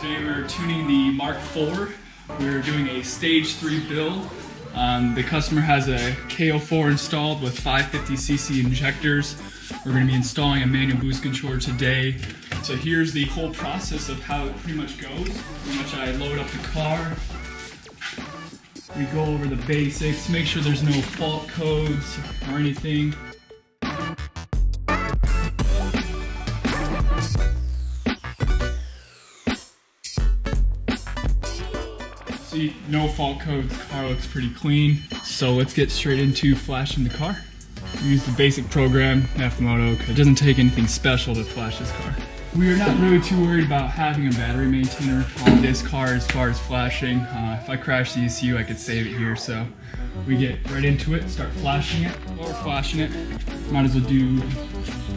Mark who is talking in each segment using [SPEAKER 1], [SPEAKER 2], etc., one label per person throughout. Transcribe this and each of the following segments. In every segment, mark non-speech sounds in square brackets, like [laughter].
[SPEAKER 1] Today we're tuning the Mark IV. We're doing a stage 3 build. Um, the customer has a KO4 installed with 550cc injectors. We're going to be installing a manual boost controller today. So here's the whole process of how it pretty much goes. Pretty much I load up the car. We go over the basics, make sure there's no fault codes or anything. See, no fault codes, car looks pretty clean. So let's get straight into flashing the car. Use the basic program, F-Moto, it doesn't take anything special to flash this car. We are not really too worried about having a battery maintainer on this car as far as flashing. Uh, if I crash the ECU, I could save it here. So we get right into it, start flashing it. We're flashing it, might as well do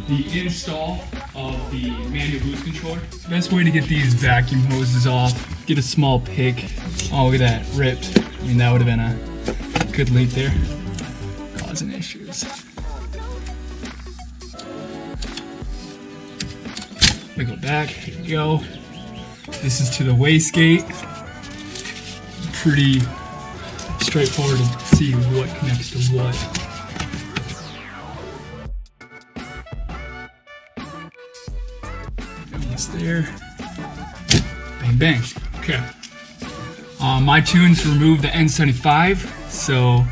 [SPEAKER 1] the install of the manual boost controller. Best way to get these vacuum hoses off, get a small pick. Oh, look at that, ripped. I mean, that would have been a good leak there, causing issues. Wiggle back, here we go. This is to the wastegate. Pretty straightforward to see what connects to what. There. Bang, bang. Okay. Uh, my tunes remove the N75, so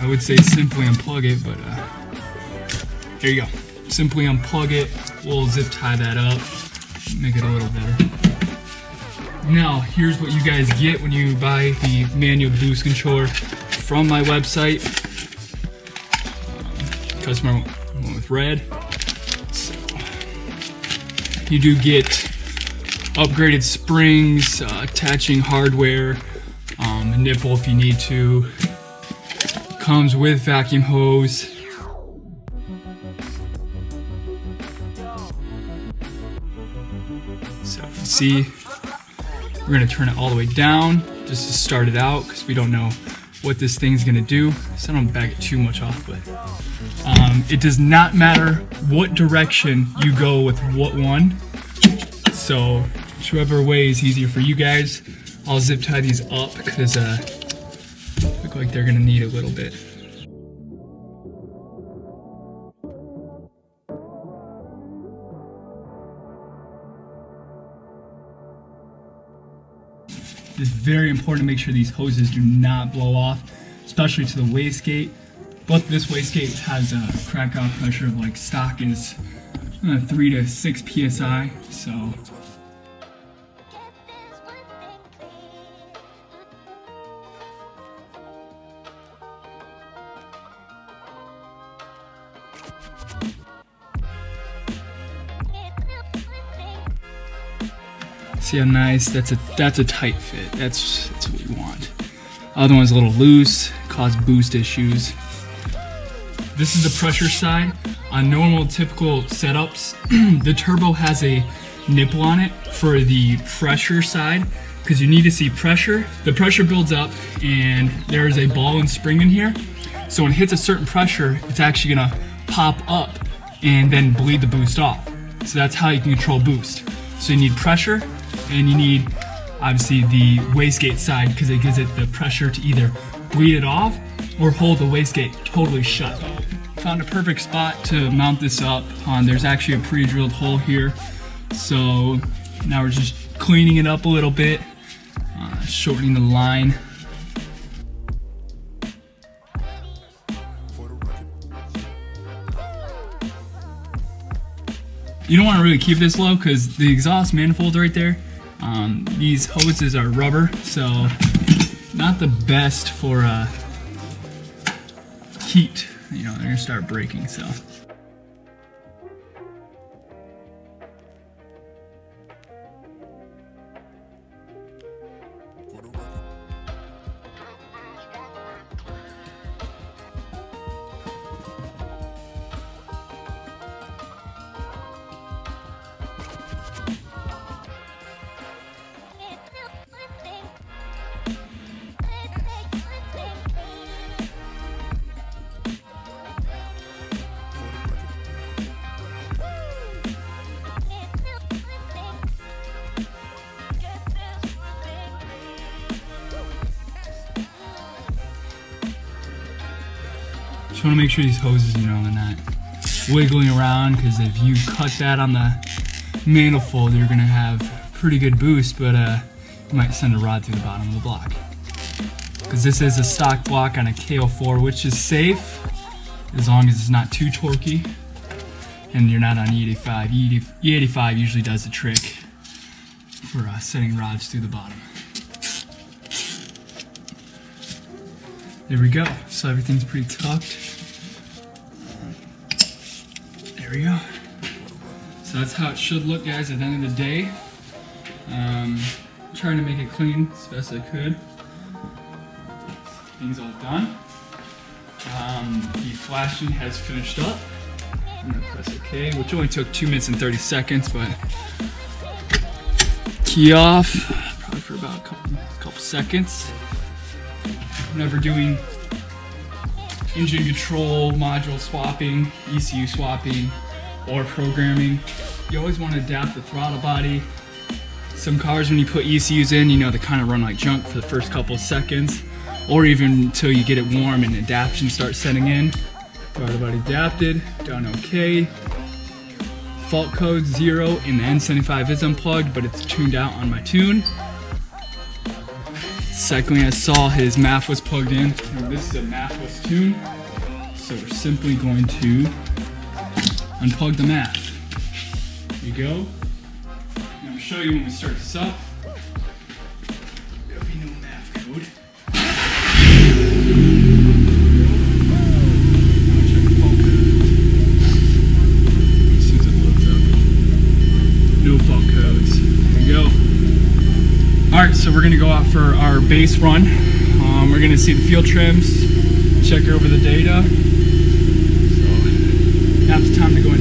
[SPEAKER 1] I would say simply unplug it, but uh, here you go. Simply unplug it. We'll zip tie that up, make it a little better. Now, here's what you guys get when you buy the manual boost controller from my website. Um, customer went with red. You do get upgraded springs, uh, attaching hardware, um, nipple if you need to. Comes with vacuum hose. So if you see, we're gonna turn it all the way down just to start it out because we don't know what this thing's gonna do. So I don't back it too much off, but um, it does not matter what direction you go with what one. So whichever way is easier for you guys. I'll zip tie these up because uh, look like they're gonna need a little bit. It's very important to make sure these hoses do not blow off, especially to the wastegate. But this wastegate has a crack out pressure of like stock is uh, 3 to 6 psi, so See how nice? That's a that's a tight fit. That's that's what we want. Other one's a little loose, cause boost issues. This is the pressure side. On normal, typical setups, [clears throat] the turbo has a nipple on it for the pressure side because you need to see pressure. The pressure builds up and there is a ball and spring in here. So when it hits a certain pressure, it's actually gonna pop up and then bleed the boost off. So that's how you can control boost. So you need pressure and you need obviously the wastegate side because it gives it the pressure to either bleed it off or hold the wastegate totally shut. Found a perfect spot to mount this up on. There's actually a pre-drilled hole here. So now we're just cleaning it up a little bit, uh, shortening the line. You don't want to really keep this low because the exhaust manifold right there, um, these hoses are rubber, so not the best for uh, heat. You know, they're gonna start breaking, so. Just want to make sure these hoses, you know, they're not wiggling around because if you cut that on the manifold, you're gonna have pretty good boost, but uh, you might send a rod through the bottom of the block. Because this is a stock block on a KO4, which is safe as long as it's not too torquey and you're not on E85. E85 usually does the trick for uh, setting rods through the bottom. There we go. So everything's pretty tucked. There we go. So that's how it should look, guys, at the end of the day. Um, trying to make it clean as best I could. Things all done. Um, the flashing has finished up. I'm gonna press OK, which only took two minutes and 30 seconds, but key off, probably for about a couple, couple seconds. Whenever doing engine control, module swapping, ECU swapping, or programming, you always want to adapt the throttle body. Some cars, when you put ECUs in, you know, they kind of run like junk for the first couple of seconds, or even until you get it warm and adaptation starts setting in. Throttle body adapted, done okay. Fault code zero in the N75 is unplugged, but it's tuned out on my tune. Secondly, I saw his MAF was plugged in. this is a MAFless tune. So we're simply going to unplug the MAF. Here you go. I'm gonna show you when we start this up. So we're gonna go out for our base run. Um, we're gonna see the fuel trims, check over the data. So now it's time to go